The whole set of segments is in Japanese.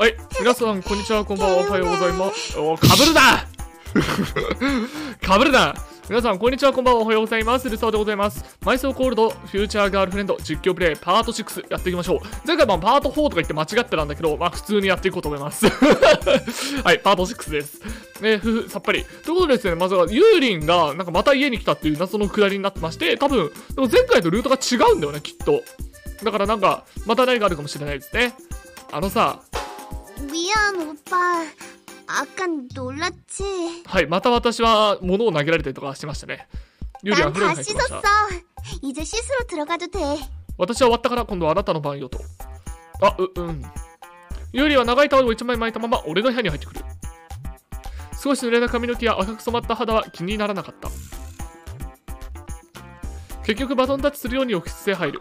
はい、皆さん、こんにちは、こんばんは、おはようございます。お、かぶるな かぶるな皆さん、こんにちは、こんばんは、おはようございます。ルサオでございます。マイソーコールド、フューチャーガールフレンド、実況プレイ、パート6、やっていきましょう。前回、まあ、パート4とか言って間違ってたんだけど、まあ、普通にやっていこうと思います。はい、パート6です。ね、ふふ、さっぱり。ということでですね、まずは、ユーリンが、なんかまた家に来たっていう謎のくだりになってまして、多分、でも前回とルートが違うんだよね、きっと。だからなんか、また何があるかもしれないですね。あのさ、미안 오빠 아까 놀랐지 はい、また私は物を投げられたりとかしてましたね。ユーリンは 난 風呂に 다 入ってまし 씻었어 た。 이제 씻으러 들어가도 돼 私は終わったから今度はあなたの番よと。あ、う、うん。ユーリンは長いタオルを一枚巻いたまま俺の部屋に入ってくる。少し濡れた髪の毛や赤く染まった肌は気にならなかった。結局バトンタッチするように浴室へ入る。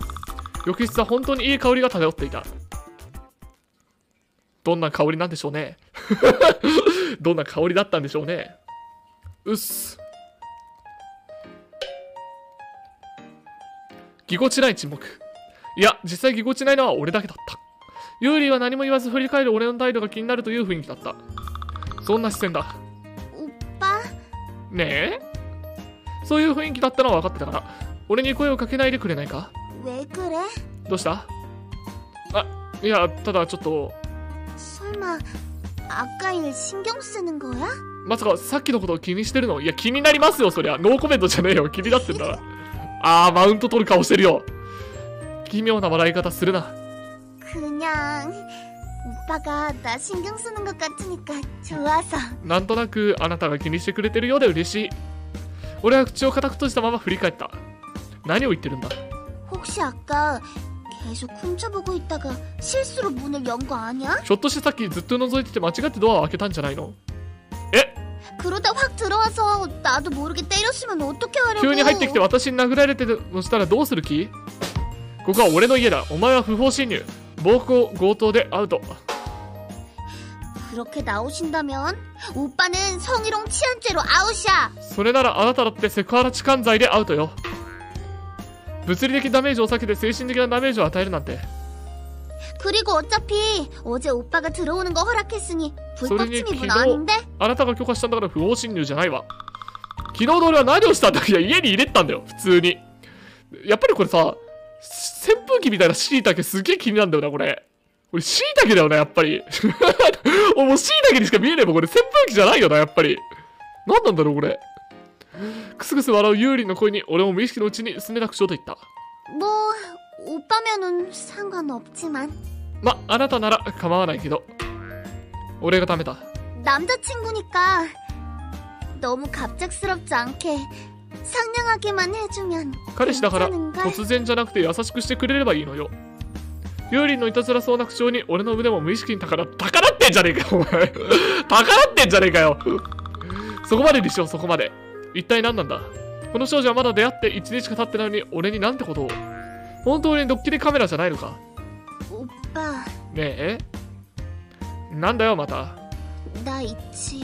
浴室は本当にいい香りが漂っていた。 どんな香りなんでしょうね。どんな香りだったんでしょうね。うっす。ぎこちない沈黙。いや実際ぎこちないのは俺だけだった。ユーリは何も言わず振り返る俺の態度が気になるという雰囲気だった。そんな視線だ。っぱ？ねえ？そういう雰囲気だったのは分かってたから俺に声をかけないでくれないか？どうした？あいやただちょっと 설마 아까 일 신경 쓰는 거야? まさかさっきのことを気にしてるのいや、気になりますよ、そりゃ。ノーコメントじゃねえよ。気になってんだな。あー、マウント取る顔してるよ。奇妙な笑い方するな。 그냥 오빠가 나 신경 쓰는 것 같으니까 좋아서 なんとなくあなたが気にしてくれてるようで嬉しい。俺は口を固く閉じたまま振り返った。何を言ってるんだ 혹시 아까 계속 훔쳐보고 있다가 실수로 문을 연 거 아니야? ひょっとしてさっきずっと覗いてて間違ってドアを開けたんじゃないのえ 그러다 확 들어와서 나도 모르게 때렸으면 어떻게 하려고 急に入ってきて私に殴られてるのしたらどうする気ここは俺の家だ。お前は不法侵入。暴行、強盗でアウト。 그렇게 나오신다면 오빠는 성희롱 치안죄로 아웃이야 それならあなただってセクハラ痴漢罪でアウトよ。 物理的ダメージを避けて精神的なダメージを与えるなんて。 그리고 어차피 어제 오빠가 들어오는 거 허락했으니 불법 소린이 침입은 기도- 아닌데 あなたが許可したんだから不法侵入じゃないわ。昨日の俺は何をしたんだいや、家に入れてたんだよ、普通に。やっぱりこれさ、扇風機みたいな椎茸すげえ気になるんだよな、これ。これ椎茸だよな、やっぱり。おもう椎茸にしか見えないもん、これ扇風機じゃないよな、やっぱり。何なんだろう、これ。 くすくす笑うユーリンの声に俺も無意識のうちに冷たくしようと言った。 뭐 오빠면은 상관없지만 ま、あなたなら構わないけど。俺がダメだ。 남자친구니까 너무 갑작스럽지 않게 상냥하게만 해주면 彼氏だから 괜찮은걸? 突然じゃなくて優しくしてくれればいいのよユーリンのいたずらそうな口調に俺の腕も無意識に高ら高らってんじゃねえかよお前高らってんじゃねえかよそこまでにしようそこまで 一体何なんだこの少女はまだ出会って1日しか経ってないのに俺になんてことを本当にドッキリカメラじゃないのか 오빠 ねえなんだよまた 나 있지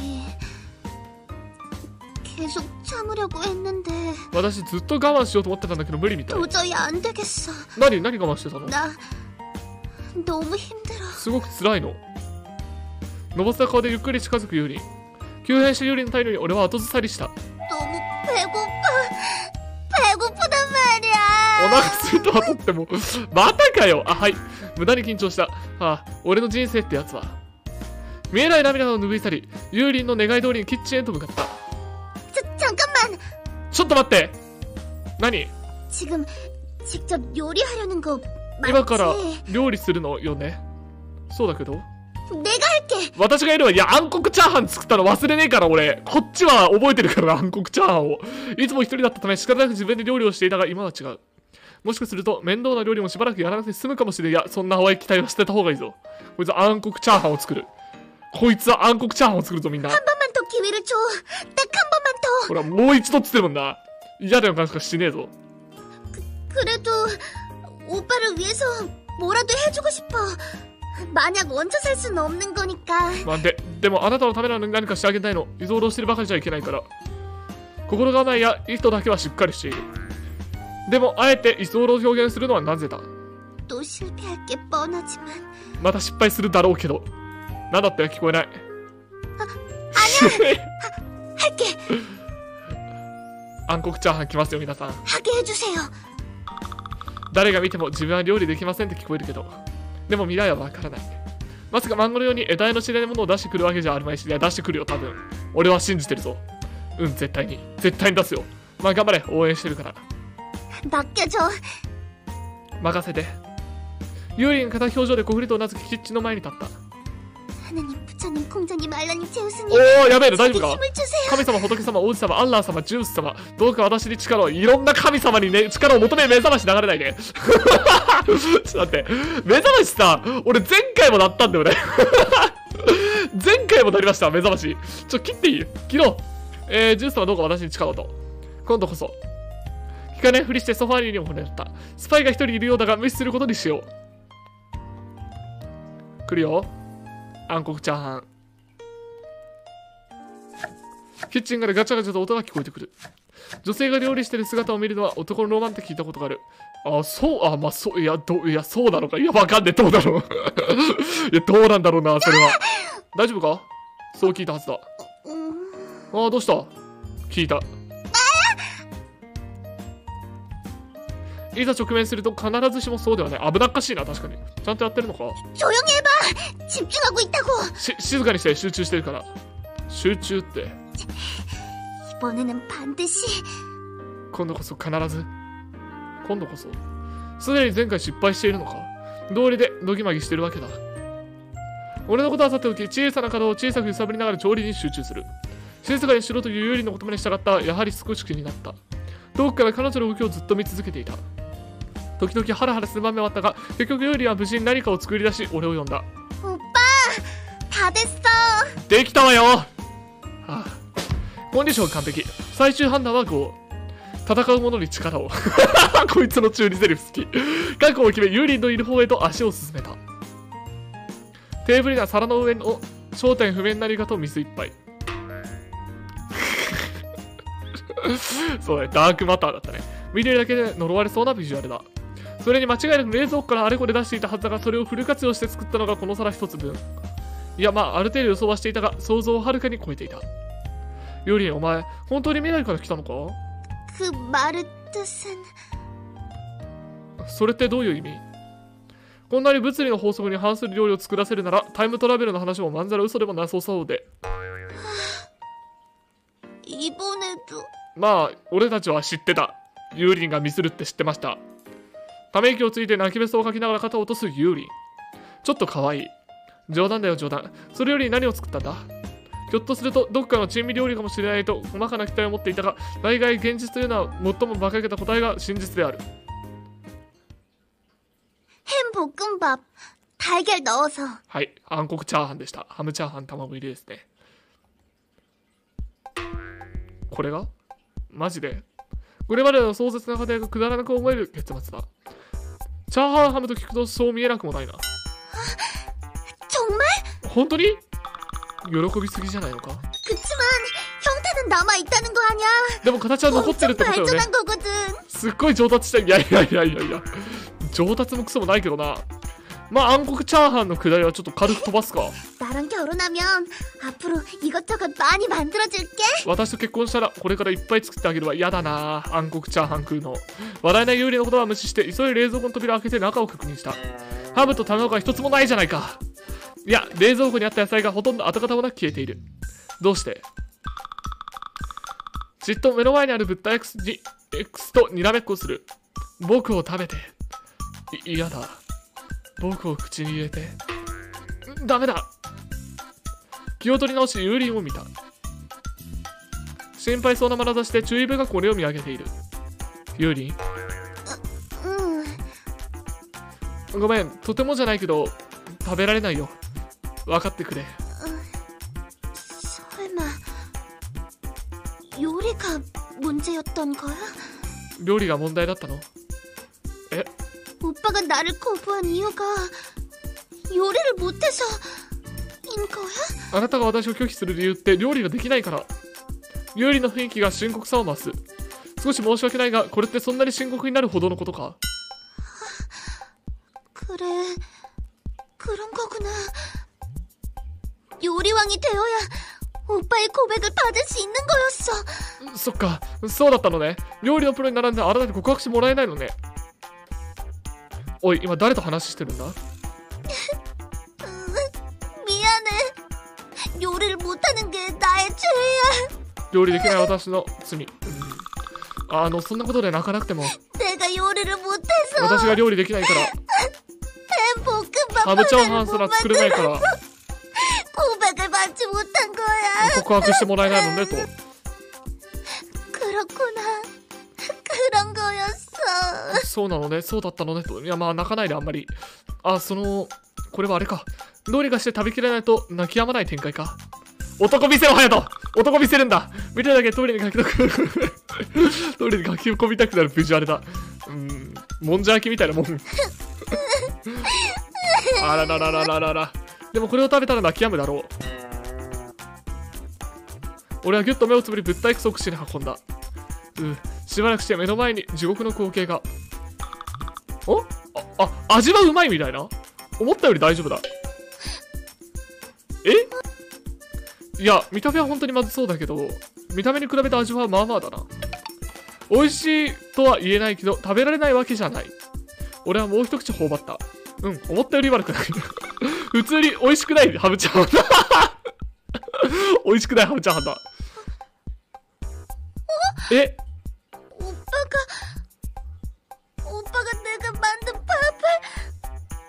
계속 참으려고 했는데 私ずっと我慢しようと思ってたんだけど無理みたい 도저히 안 되겠어 何何我慢してたの 나 너무 힘들어 すごく辛いの。のぼせた顔でゆっくり近づくユーリン。急変したユーリンの態度に俺は後ずさりした。 너무 배고파 배고프단 お 말이야 腹すいたわとっても。またかよあ、はい。無駄に緊張した。ああ、俺の人生ってやつは。見えない涙を拭い去り、ユーリンの願い通りにキッチンへと向かった。 자, 잠깐만 ちょっと待って何 지금 직접 요리하려는 거 今から 맞지? 料理するのよねそうだけど 내가 할게 私がいるわ。いや、暗黒チャーハン作ったの忘れねえから、俺。こっちは覚えてるからな、暗黒チャーハンを。いつも一人だったため、仕方なく自分で料理をしていたが、今は違う。もしかすると、面倒な料理もしばらくやらなくて済むかもしれん。いや、そんな淡い期待は捨てた方がいいぞ。こいつは暗黒チャーハンを作る。こいつは暗黒チャーハンを作るぞ、みんな。 한 번만 더 기회를 줘. 딱 한 번만 더. ほら、もう一度っつってるもんな。嫌な予感しかしねえぞ。 그래도 오빠를 위해서 뭐라도 해주고 싶어. 만약 얹혀 살 수는 없는 거니까. まあ、で、でもあなたのためなのに何かしてあげたいの。居候してるばかりじゃいけないから。心構えや意図だけはしっかりしている。でも、あえて居候を表現するのはなぜだ 또 실패할 게 뻔하지만 また失敗するだろうけど。 なんだって聞こえない 할게. 暗黒チャーハン来ますよ皆さん 하게 해주세요. 誰が見ても自分は料理できませんって聞こえるけど でも未来はわからない。まさかマンゴのように得体の知れないものを出してくるわけじゃあるまいし、いや出してくるよ、多分。俺は信じてるぞ。うん、絶対に。絶対に出すよ。まあ頑張れ、応援してるから。脱去状任せて。有利に片表情で小振りとうなずきキッチンの前に立った。하나님, 부처님, 공자님, 알라님, 제우스님. おおやべえの大 제게 丈夫か 힘을 주세요. 神様仏様王子様アッラー様ジュース様どうか私に力をいろんな神様にね力を求める目覚まし流れないでちょっと待って目覚ましさ俺前回も鳴ったんだよね前回も鳴りました目覚ましちょ切っていい切ろうえー、ジュース様どうか私に力をと今度こそ聞かないふりしてソファーにも触れたスパイが一人いるようだが無視することにしよう来るよ 暗黒チャーハンキッチンからガチャガチャと音が聞こえてくる。女性が料理してる姿を見るのは男のロマンって聞いたことがある。あ、そう、あ、まあ、そう、いや、どう、いや、そうなのか。いや、わかんねえ、どうだろう。いや、どうなんだろうな、それは。大丈夫かそう聞いたはずだ。 음, あ、どうした聞いた。いざ直面すると必ずしもそうではない。危なっかしいな、確かに。ちゃんとやってるのか 조용히 해봐. 집중하고 있다고. し、静かにして集中してるから。集中って。 이번에는 반드시 今度こそ必ず今度こそすでに前回失敗しているのか道理でドギマギしてるわけだ俺のことはさておき小さな角を小さく揺さぶりながら調理に集中する静かにしろという有利の言葉に従ったやはり少し気になった遠くから彼女の動きをずっと見続けていた 時々ハラハラする場面はあったが結局ユーリは無事に何かを作り出し俺を呼んだ。おっぱー食べそう。できたわよ、はあ、コンディション完璧。最終判断は5戦う者に力を。こいつの中二ゼリフ好き。覚悟を決めユーリンのいる方へと足を進めた。テーブルには皿の上の焦点不明になりがと水ぱい そうね。ダークマターだったね。見てるだけで呪われそうなビジュアルだ。それに間違いなく冷蔵庫からあれこれ出していたはずだがそれをフル活用して作ったのがこの皿一つ分。いやまあある程度予想はしていたが想像をはるかに超えていた。よりお前本当に未来から来たのか？クバルトさんそれってどういう意味？こんなに物理の法則に反する料理を作らせるならタイムトラベルの話もまんざら嘘でもなさそうで、はあ、イボネと。まあ俺たちは知ってた。ユーリンがミスるって知ってました。ため息をついて泣きべそをかきながら肩を落とすユーリン。ちょっと可愛い。冗談だよ冗談。それより何を作ったんだ？ひょっとするとどっかの珍味料理かもしれないと細かな期待を持っていたが、大概現実というのは最も馬鹿げた答えが真実である。햄볶음밥大걀どうぞはい暗黒チャーハンでしたハムチャーハン卵入りですねこれが？マジで？これまでの壮絶な過程がくだらなく思える結末だチャーハンハムと聞くとそう見えなくもないな 정말? 本当に喜びすぎじゃないのか 그치만 형태는 남아 있다는 거 아니야? でも形は残ってるって 엄청 ことよね 발전한 거거든. すっごい上達したいやいやいやいやいや上達もクソもないけどな まあ暗黒チャーハンのくだりはちょっと軽く飛ばすか 나랑 결혼하면 앞으로 이것저것 많이 만들어줄게. 私と結婚したらこれからいっぱい作ってあげるわ嫌だな暗黒チャーハン食うの笑えない有利のことは無視して急いで冷蔵庫の扉を開けて中を確認したハムと卵が一つもないじゃないかいや冷蔵庫にあった野菜がほとんど跡形もなく消えているどうしてじっと目の前にある物体 X に X とにらめっこをする僕を食べてい嫌だ 僕を口に入れてんダメだ気を取り直しユーリンを見た心配そうな眼差しで注意深く俺を見上げているユーリン 응. ごめんとてもじゃないけど食べられないよ分かってくれ 설마 요리가 문제였던 거야? 料理が問題だったの 오빠가 나를 거부한 이유가 요리를 못해서인 거야? あなたが私を拒否する理由って料理ができないから有利の雰囲気が深刻さを増す少し申し訳ないがこれってそんなに深刻になるほどのことか 그래 그런 거구나 요리왕이 되어야 오빠의 고백을 받을 수 있는 거였어. そっかそうだったのね料理のプロに並んであなたに告白してもらえないのね おい今誰と話してるんだ 음, 미안해. 요리를 못하는 게 나의 죄야. 料理できない私の罪、うん、あのそんなことで泣かなくても 내가 요리를 못해서 私が料理できないから 볶음밥 ハムチャーハン 하나를 す 못 ら作れないから 고백을 받지 못한 거야. 告白してもらえないのねと そうなのねそうだったのねといやまあ泣かないであんまり。あそのこれはあれか。どうにかして食べきれないと泣き止まない展開か。男見せろ隼人。男見せるんだ。見てるだけトイレに書きたくトイレに書き込みたくなるビジュアルだ。うんもんじゃ焼きみたいなもん。あららららららら。でもこれを食べたら泣き止むだろう。俺はぎゅっと目をつぶり物体ク口に運んだ。うんしばらくして目の前に地獄の光景が。お？ああ味はうまいみたいな？思ったより大丈夫だ。え？いや見た目は本当にまずそうだけど見た目に比べた味はまあまあだな。美味しいとは言えないけど食べられないわけじゃない。俺はもう一口頬張った。うん思ったより悪くない。普通に美味しくないハムチャーハン 美味しくないハムチャーハンだ。え？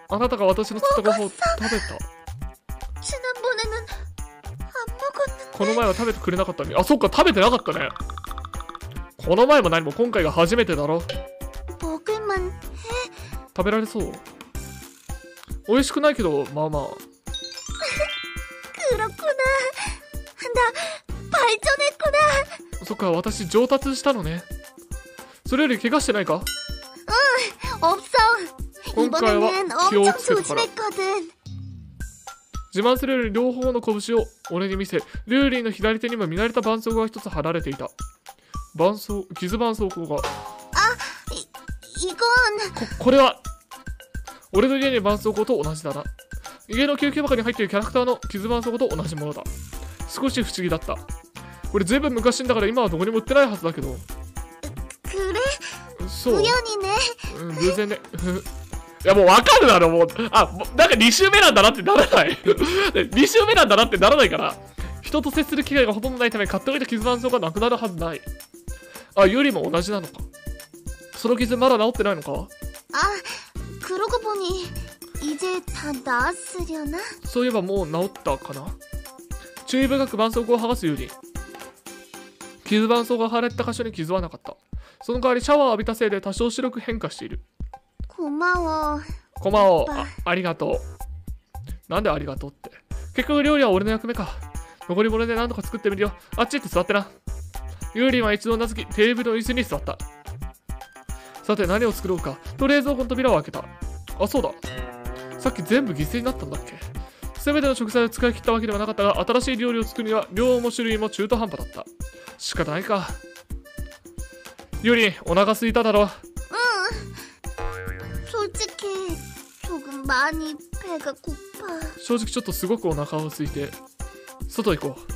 あなたが私の作った。ご飯を食べたこの前は食べてくれなかったねあそっか食べてなかったね。この前も何も今回が初めてだろ。僕も食べられそう。美味しくないけどまあまあ。黒子だ。だパイチョネッコだ。そっか私上達したのね。それより怪我してないか？うんおっさん。今回は気をつけてから。自慢するより両方の拳を俺に見せルーリーの左手にも見慣れた絆創膏が一つ貼られていた。絆創傷絆創膏が。あい行こうなここれは俺の家に絆創膏と同じだな。家の休憩箱に入っているキャラクターの傷絆創膏と同じものだ。少し不思議だった。これずいぶん昔だから今はどこにも売ってないはずだけど。くれ。そう。にね。偶然ね。いやもうわかるだろ、もう。あ、なんか2周目なんだなってならない。2周目なんだなってならないから。人と接する機会がほとんどないため、買っておいた傷の層がなくなるはずない。あ、よりも同じなのか。その傷まだ治ってないのかあ、黒子ポに、いぜたんだすりゃな。そういえばもう治ったかな注意深く絆創膏を剥がすより、傷絆創が腫れた箇所に傷はなかった。その代わりシャワーを浴びたせいで多少白く変化している。こまをこまをありがとう。なんでありがとうって？結局料理は俺の役目か。残り物で何とか作ってみるよ。あっち行って座ってな。ユーリンは一度うなずきテーブルの椅子に座った。さて何を作ろうか。と冷蔵庫の扉を開けた。あそうだ。さっき全部犠牲になったんだっけ？全ての食材を使い切ったわけではなかったが新しい料理を作るには量も種類も中途半端だった。仕方ないか。ユーリンお腹すいただろ。많이 배가 고파 正直ちょっとすごくお腹を空いて外行こう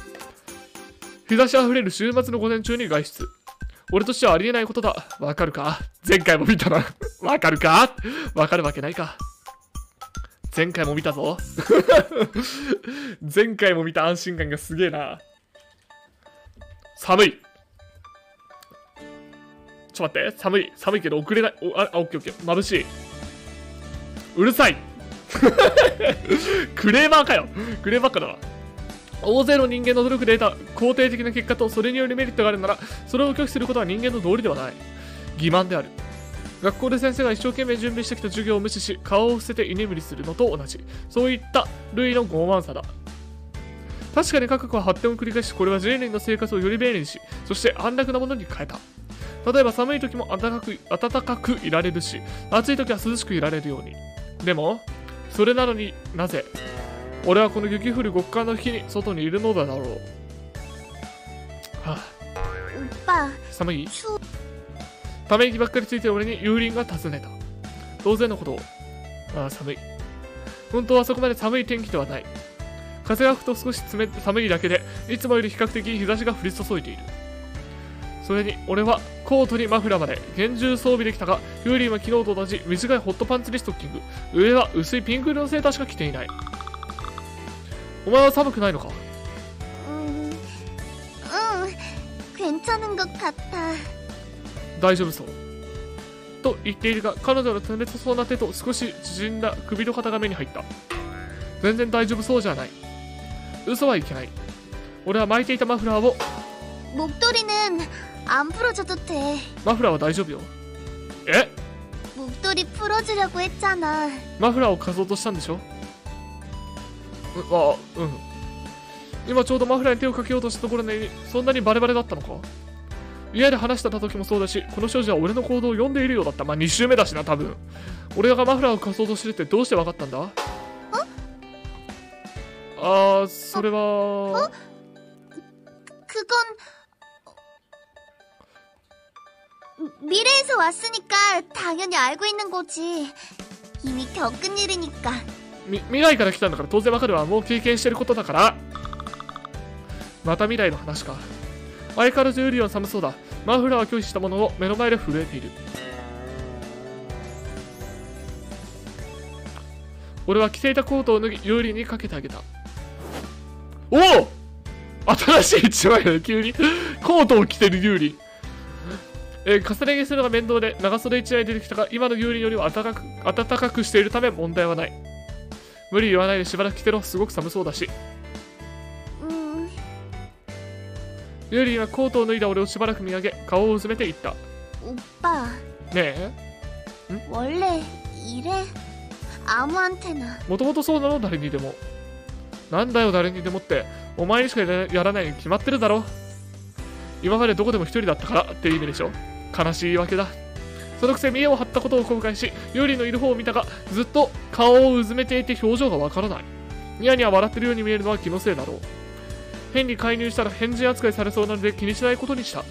日差しあふれる週末の午前中に外出俺としてはありえないことだわかるか前回も見たなわかるかわかるわけないか前回も見たぞ前回も見た安心感がすげえな寒いちょっと待って寒い寒いけど遅れないおああオッケーオッケー眩しい うるさい。クレーマーかよ。クレーマーかだわ大勢の人間の努力で得た肯定的な結果とそれによるメリットがあるならそれを拒否することは人間の道理ではない。欺瞞である。学校で先生が一生懸命準備してきた授業を無視し顔を伏せて居眠りするのと同じ。そういった類の傲慢さだ。確かに科学は発展を繰り返しこれは人類の生活をより便利にしそして安楽なものに変えた。例えば寒い時も暖かく暖かくいられるし暑い時は涼しくいられるように。でも、それなのになぜ？俺はこの雪降る極寒の日に外にいるのだろう。はあ、寒い？ため息ばっかりついてる俺に幽霊が訪ねた。当然のことを。ああ、寒い。本当はそこまで寒い天気ではない。風が吹くと少し冷寒いだけで、いつもより比較的日差しが降り注いでいる。それに俺はコートにマフラーまで厳重装備できたがユーリンは昨日と同じ短いホットパンツにストッキング上は薄いピンク色のセーターしか着ていないお前は寒くないのか 음, 응, 괜찮은 것 같아. 大丈夫そうと言っているが彼女の冷たそうな手と少し縮んだ首の肩が目に入った全然大丈夫そうじゃない嘘はいけない俺は巻いていたマフラーを 목도리는 안 풀어줘도 돼. 마후라와 나이쇼비 요? 에? 목도리 풀어주려고 했잖 아. 마후라와 가서도 싼데 죠? 와, 응. 今ちょうどマフラーに手をかけようとしたところにそんなにバレバレだったのか家で話してた時もそうだしこの少女は俺の行動を読んでいるようだったまあ2週目だしな多分俺がマフラーを貸そうとしてってどうして分かったんだああそれはく、くこん 미래에서 왔으니까 당연히 알고 있는 거지. 이미 겪은 일이니까. み未来から来たんだから当然わかるわもう経験してることだからまた未来の話か相変わらずユリオン寒そうだマフラーは拒否したものの目の前で震えている俺は着ていたコートを脱ぎユーリンにかけてあげたおお新しい一枚だよ急にコートを着てるユーリン えー重ね着するのが面倒で長袖一枚出てきたが今のユーリンよりは暖かく暖かくしているため問題はない無理言わないでしばらく着てろすごく寒そうだし 음, ユーリンはコートを脱いだ俺をしばらく見上げ顔をうずめて言った 오빠, ねえ 원래 이래? 아무한테나. もともとそうなの誰にでもなんだよ誰にでもってお前にしかやらやらないに決まってるだろ今までどこでも一人だったからっていう意味でしょ 悲しいわけだ。そのくせ見栄を張ったことを後悔しユーリのいる方を見たがずっと顔をうずめていて表情がわからない。ニヤニヤ笑ってるように見えるのは気のせいだろう。変に介入したら変人扱いされそうなので気にしないことにした。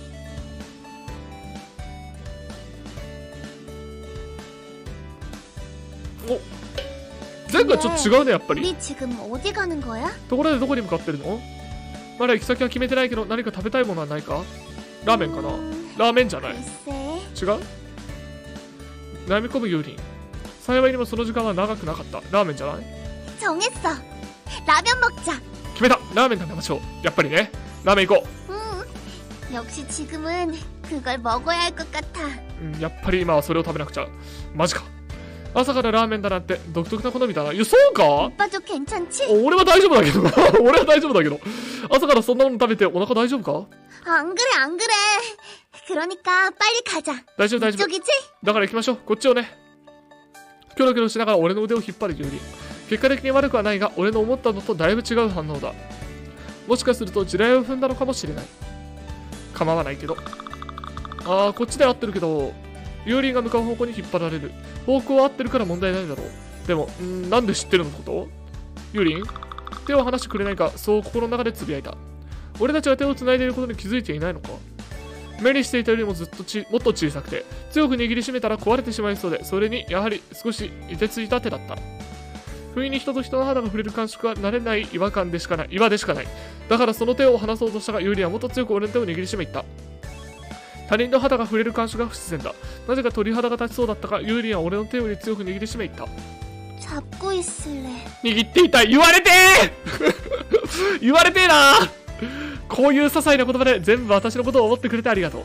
お前回ちょっと違うねやっぱり。ところでどこに向かってるの？まだ行き先は決めてないけど何か食べたいものはないか？ラーメンかな？ラーメンじゃない 글쎄. 違う悩み込むユーリン幸いにもその時間は長くなかったラーメンじゃない 정했어. 라면 먹자. 決めたラーメン食べましょうやっぱりねラーメン行こ 음, 역시 지금은 그걸 먹어야 할 것 같아. う、うん、やっぱり今はそれを食べなくちゃマジか朝からラーメンだなんて独特な好みだないやそうか 오빠도 괜찮지? お俺は大丈夫だけどな俺は大丈夫だけど朝からそんなもの食べてお腹大丈夫か 안 그래 クロニカーパリカじゃん。大丈夫大丈夫。だから行きましょう。こっちをね。キョロキョロしながら俺の腕を引っ張るユーリ。結果的に悪くはないが、俺の思ったのとだいぶ違う反応だ。もしかすると地雷を踏んだのかもしれない。構わないけど。ああ、こっちで合ってるけど、ユーリンが向かう方向に引っ張られる。方向は合ってるから問題ないだろう。でも、んなんで知ってるのことユーリン手を離してくれないか、そう心の中でつぶやいた。俺たちは手を繋いでいることに気づいていないのか目にしていたよりもずっとちもっと小さくて強く握りしめたら壊れてしまいそうでそれにやはり少しいてついた手だった。不意に人と人の肌が触れる感触は慣れない違和感でしかない岩でしかないだからその手を離そうとしたがユーリはもっと強く俺の手を握りしめた。他人の肌が触れる感触が不自然だ。なぜか鳥肌が立ちそうだったがユーリは俺の手より強く握りしめた。かっこいいっすね。握っていた。言われてー！言われてーなー！こういう些細な言葉で全部私のことを思ってくれてありがとう。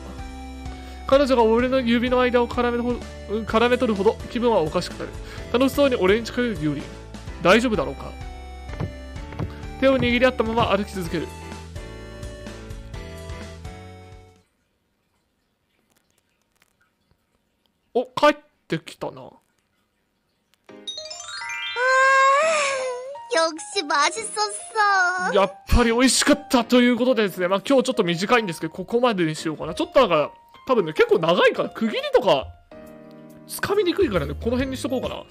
彼女が俺の指の間を絡めるほうん絡め取るほど気分はおかしくなる。楽しそうに俺に近寄るユーリン大丈夫だろうか。手を握り合ったまま歩き続ける。お帰ってきたな。 역시 맛있었어. やっぱり美味しかったということでですね、まあ今日ちょっと短いんですけど、ここまでにしようかな。ちょっとなんか、多分ね、結構長いから、区切りとか、つかみにくいからね、この辺にしとこうかな。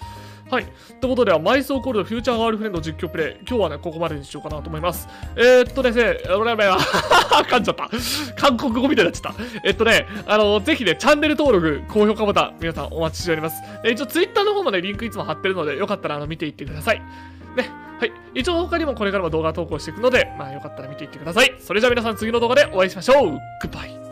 はい。ということでは、マイソーコールドフューチャーガールフレンド実況プレイ。今日はね、ここまでにしようかなと思います。えー、っとですね、俺やべえわ。噛んじゃった。韓国語みたいになっちゃった。えっとね、あの、ぜひね、チャンネル登録、高評価ボタン、皆さんお待ちしております。えー、一応、ツイッターの方もね、リンクいつも貼ってるので、よかったらあの見ていってください。 ね。はい。一応他にもこれからも動画投稿していくので、まあよかったら見ていってください。それじゃあ皆さん次の動画でお会いしましょう。グッバイ。